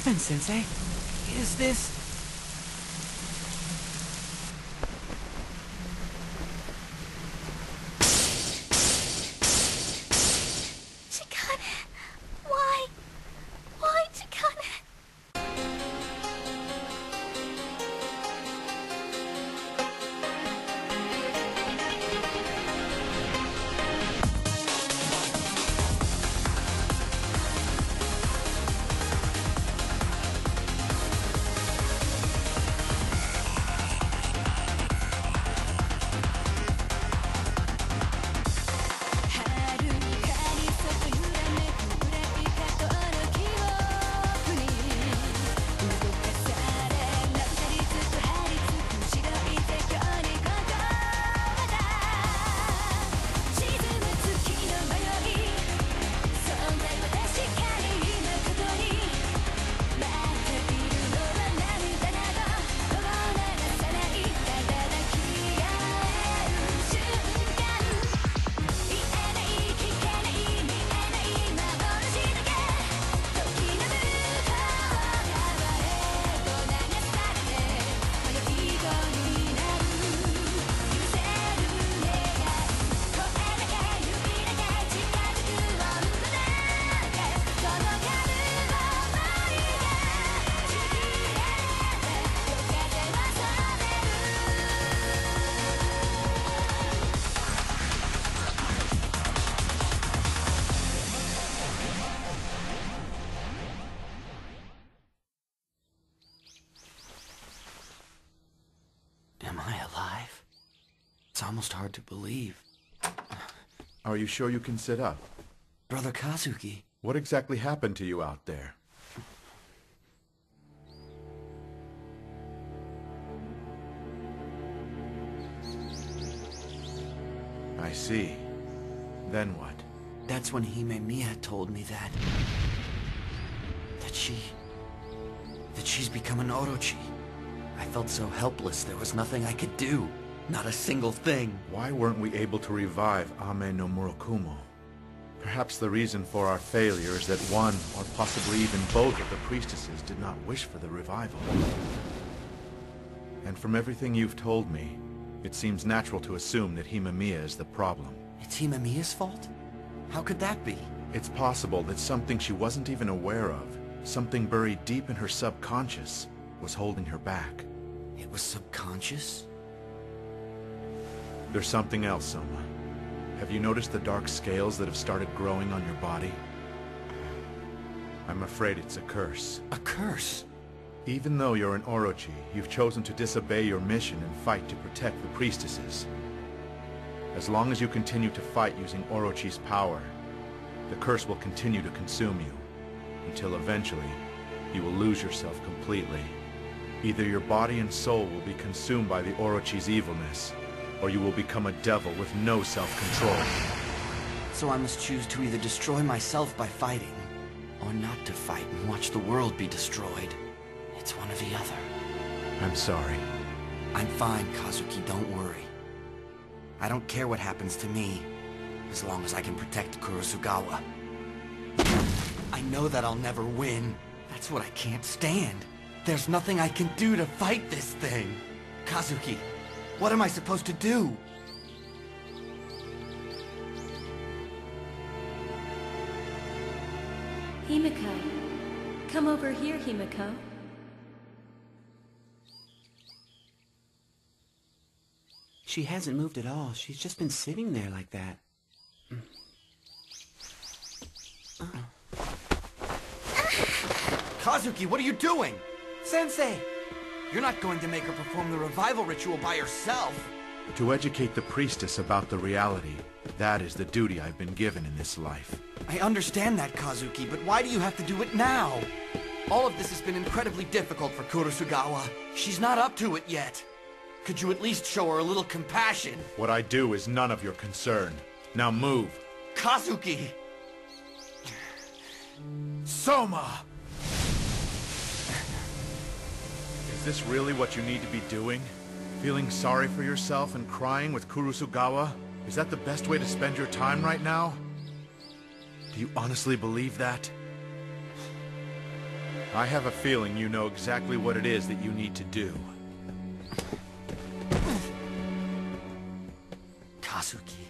happened, Sensei? Is this... It's almost hard to believe. Are you sure you can sit up? Brother Kazuki, What exactly happened to you out there? I see. Then what? that's when Himemiya told me that... That she... That she's become an Orochi. I felt so helpless there was nothing I could do. Not a single thing. Why weren't we able to revive Ame no Murakumo? Perhaps the reason for our failure is that one, or possibly even both of the priestesses did not wish for the revival. And from everything you've told me, it seems natural to assume that Himemiya is the problem. It's Himemiya's fault? How could that be? It's possible that something she wasn't even aware of, something buried deep in her subconscious, was holding her back. It was subconscious? There's something else, Soma. Have you noticed the dark scales that have started growing on your body? I'm afraid it's a curse. A curse? Even though you're an Orochi, you've chosen to disobey your mission and fight to protect the priestesses. As long as you continue to fight using Orochi's power, the curse will continue to consume you, until eventually, you will lose yourself completely. Either your body and soul will be consumed by the Orochi's evilness, or you will become a devil with no self-control. So I must choose to either destroy myself by fighting, or not to fight and watch the world be destroyed. It's one or the other. I'm sorry. I'm fine, Kazuki, don't worry. I don't care what happens to me, as long as I can protect Kurusugawa. I know that I'll never win. That's what I can't stand. There's nothing I can do to fight this thing. Kazuki, what am I supposed to do? Himeko. Come over here, Himeko. She hasn't moved at all. She's just been sitting there like that. Kazuki, what are you doing? Sensei! You're not going to make her perform the revival ritual by herself. To educate the priestess about the reality, that is the duty I've been given in this life. I understand that, Kazuki, but why do you have to do it now? All of this has been incredibly difficult for Kurusugawa. She's not up to it yet. Could you at least show her a little compassion? What I do is none of your concern. Now move. Kazuki! Soma! Is this really what you need to be doing? Feeling sorry for yourself and crying with Kurusugawa? Is that the best way to spend your time right now? Do you honestly believe that? I have a feeling you know exactly what it is that you need to do. Kazuki.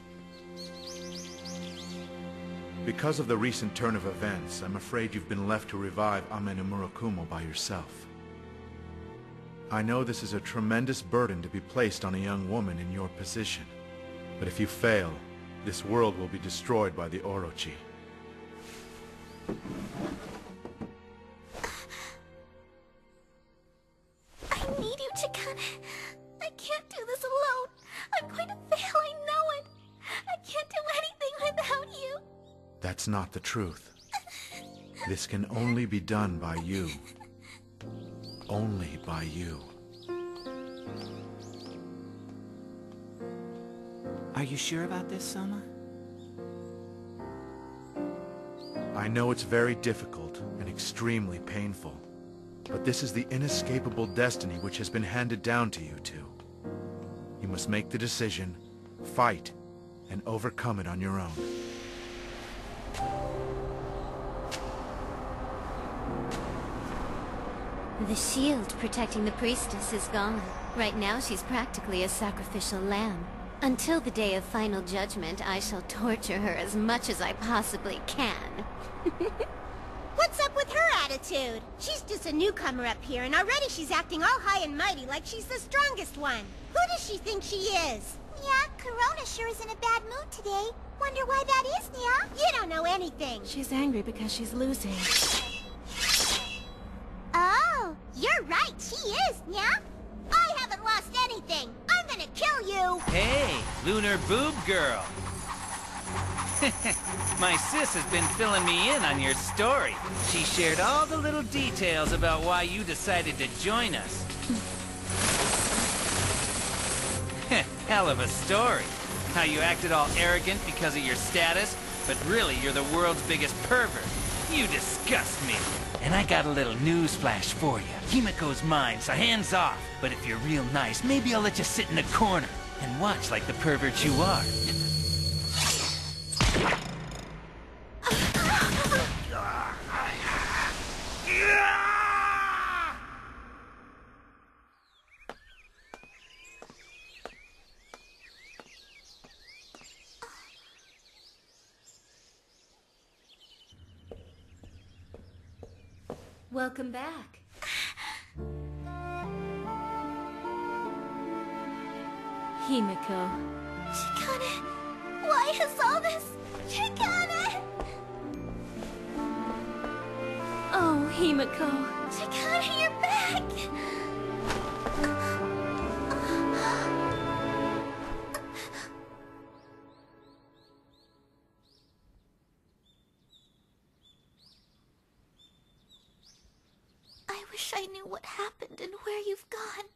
Because of the recent turn of events, I'm afraid you've been left to revive Ame no Murakumo by yourself. I know this is a tremendous burden to be placed on a young woman in your position. But if you fail, this world will be destroyed by the Orochi. I need you, Chikane. I can't do this alone. I'm going to fail, I know it. I can't do anything without you. That's not the truth. This can only be done by you. Only by you. Are you sure about this, Soma? I know it's very difficult and extremely painful, but this is the inescapable destiny which has been handed down to you two. You must make the decision, fight, and overcome it on your own. The shield protecting the priestess is gone. Right now she's practically a sacrificial lamb. Until the day of final judgment, I shall torture her as much as I possibly can. What's up with her attitude? She's just a newcomer up here, and already she's acting all high and mighty like she's the strongest one. Who does she think she is? Yeah, Corona sure is in a bad mood today. Wonder why that is, Nya? You don't know anything. She's angry because she's losing. Lunar Boob Girl. My sis has been filling me in on your story. She shared all the little details about why you decided to join us. Hell of a story. How you acted all arrogant because of your status, but really you're the world's biggest pervert. You disgust me. And I got a little newsflash for you. Himeko's mine, so hands off. But if you're real nice, maybe I'll let you sit in the corner and watch like the pervert you are. Welcome back. Himeko. Chikane, why is all this? Chikane! Oh, Himeko. Chikane, you're back! I wish I knew what happened and where you've gone.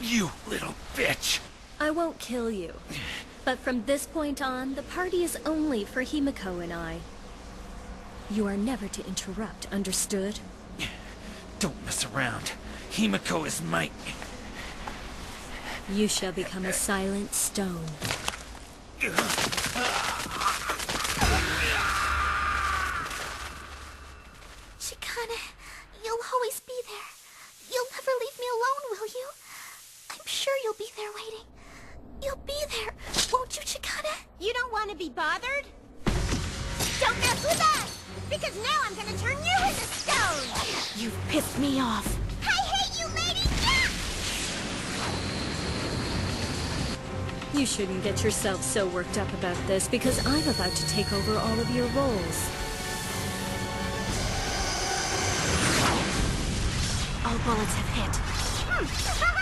You little bitch! I won't kill you. But from this point on, the party is only for Himeko and I. You are never to interrupt, understood? Don't mess around. Himeko is my... You shall become a silent stone. Chikane, you'll always be there. You'll never leave me alone, will you? I'm sure you'll be there waiting. You'll be there, won't you, Chikane? You don't want to be bothered? Don't mess with us! Because now I'm gonna turn you into stone! You've pissed me off. I hate you, lady! Yeah! You shouldn't get yourself so worked up about this because I'm about to take over all of your roles. All bullets have hit. Hmm.